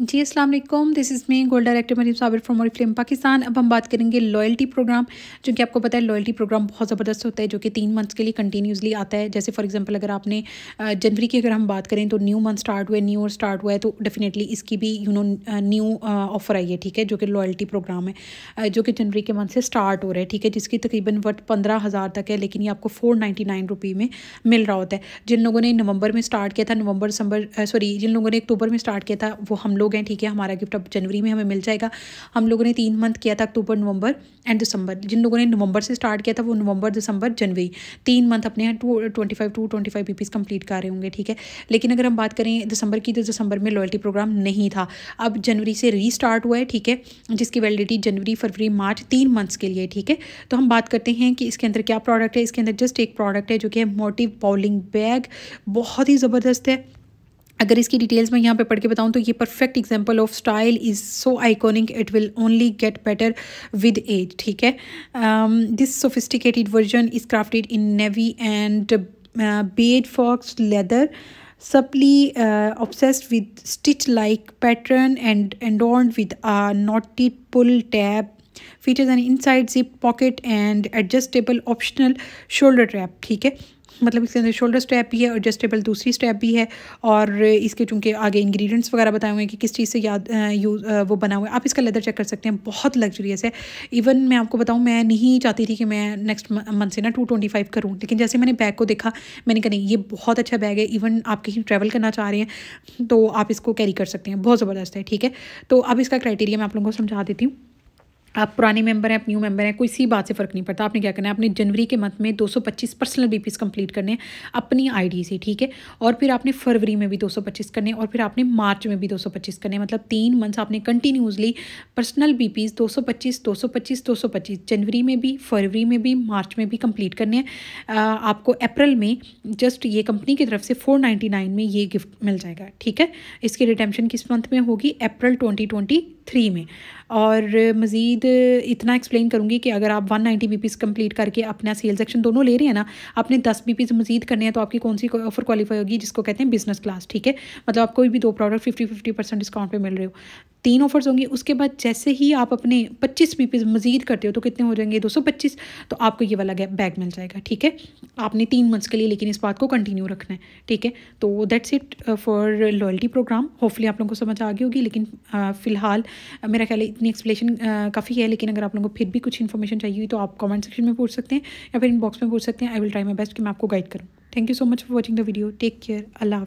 जी वालेकुम। This is me gold director Mariam Sabir from film Pakistan अब हम बात करेंगे लॉयल्टी प्रोग्राम जो कि आपको पता है लॉयल्टी प्रोग्राम बहुत ज़बरदस्त होता है, जो कि तीन मंथ्स के लिए कंटिन्यूसली आता है। जैसे फॉर एग्जांपल अगर आपने जनवरी की अगर हम बात करें तो न्यू मंथ स्टार्ट हुआ है न्यू ईयर स्टार्ट हुआ है तो डेफिनेटली इसकी भी यू नो न्यू ऑफ़र आई है, ठीक है, जो कि लॉयल्टी प्रोग्राम है। जो कि जनवरी के मंथ से स्टार्ट हो रहा है, ठीक है, जिसकी तकरीबन वर्थ पंद्रह हज़ार तक है, लेकिन ये आपको फोर नाइन्टी नाइन रुपी में मिल रहा होता है। जिन लोगों ने नवंबर में स्टार्ट किया था, नवंबर, दिसंबर सॉरी जिन लोगों ने अक्टूबर में स्टार्ट किया था, वो हम लोग हैं, ठीक है, हमारा गिफ्ट अब जनवरी में हमें मिल जाएगा। हम लोगों ने तीन मंथ किया था अक्टूबर, नवंबर एंड दिसंबर। जिन लोगों ने नवंबर से स्टार्ट किया था, वो नवंबर, दिसंबर, जनवरी। तीन मंथ अपने यहाँ two twenty five two twenty five पीपीज़ complete कर रहे होंगे, ठीक है? लेकिन अगर हम बात करें दिसंबर की तो दिसंबर में लॉयल्टी प्रोग्राम नहीं था। अब जनवरी से रीस्टार्ट हुआ है, ठीक है? जिसकी वैलिडिटी जनवरी, फरवरी, मार्च तीन मंथ्स के लिए, ठीक है? तो हम बात करते हैं कि इसके अंदर क्या प्रोडक्ट है। इसके अंदर जस्ट एक प्रोडक्ट है, जो कि है मोटिव बाउलिंग बैग बहुत ही ज़बरदस्त है। अगर इसकी डिटेल्स मैं यहाँ पे पढ़ के बताऊँ तो ये perfect example of style is so iconic it will only get better with age ठीक है? This sophisticated version is crafted in navy and bed faux leather supple obsessed with stitch like pattern and and with a knotty pull tab features and inside zip pocket and adjustable optional shoulder strap ठीक है? मतलब इसके अंदर shoulder strap भी है adjustable दूसरी strap भी है और इसके चूँकि आगे इंग्रेडिएंट्स वगैरह बताए हुए हैं कि किस चीज़ से याद यूज़ वो बना हुआ है। आप इसका लेदर चेक कर सकते हैं, बहुत लग्जरियस है। इवन मैं आपको बताऊँ, मैं नहीं चाहती थी कि मैं नेक्स्ट मंथ से ना टू ट्वेंटी फाइव करूँ, लेकिन जैसे मैंने बैग को देखा, मैंने कहा, नहीं, ये बहुत अच्छा बैग है इवन आप कहीं ट्रैवल करना चाह रहे हैं तो आप इसको कैरी कर सकते हैं। बहुत ज़बरदस्त है, ठीक है? तो अब इसका क्राइटेरिया मैं आप लोगों को समझा देती हूँ। आप पुराने मेंबर हैं, आप न्यू मेंबर हैं, कोई सी बात से फ़र्क नहीं पड़ता। आपने क्या करना है अपने जनवरी के मंथ में 225 पर्सनल बीपीस कंप्लीट करने हैं अपनी आईडी से, ठीक है? और फिर आपने फरवरी में भी 225 करने और फिर आपने मार्च में भी 225 करने मतलब तीन मंथ्स आपने कंटिन्यूसली पर्सनल बीपीस 225 225 225 जनवरी में भी, फरवरी में भी, मार्च में भी कंप्लीट करने हैं। आपको अप्रैल में जस्ट ये कंपनी की तरफ़ से फोर में ये गिफ्ट मिल जाएगा, ठीक है? इसकी रिटेंशन किस मंथ में होगी? अप्रैल ट्वेंटी में। और मज़ीद इतना एक्सप्लेन करूँगी कि अगर आप वन नाइन्टी बी कंप्लीट करके अपना सेल सेक्शन दोनों ले रहे हैं ना आपने दस बी मज़ीद करने हैं तो आपकी कौन सी ऑफ़र क्वालिफाई होगी जिसको कहते हैं बिज़नेस क्लास ठीक है? मतलब आप कोई भी दो product fifty fifty percent discount पे मिल रहे हो। तीन ऑफर्स होंगी उसके बाद जैसे ही आप अपने पच्चीस बी मज़ीद करते हो तो कितने हो जाएँगे? दो सौ पच्चीस तो आपको ये वाला बैग मिल जाएगा ठीक है? आपने तीन मंथ्स के लिए लेकिन इस बात को कंटिन्यू रखना है ठीक है? तो that's it for loyalty program hopefully आप लोगों को समझ आ गई होगी लेकिन फ़िलहाल मेरा ख्याल इतनी एक्सप्लेशन uh, काफ़ी है, लेकिन अगर आप लोगों को फिर भी कुछ इन्फॉर्मेशन चाहिए तो आप कमेंट सेक्शन में पूछ सकते हैं या फिर इनबॉक्स में पूछ सकते हैं। I will try my best कि मैं आपको गाइड करूँ। Thank you so much for watching the video take care Allah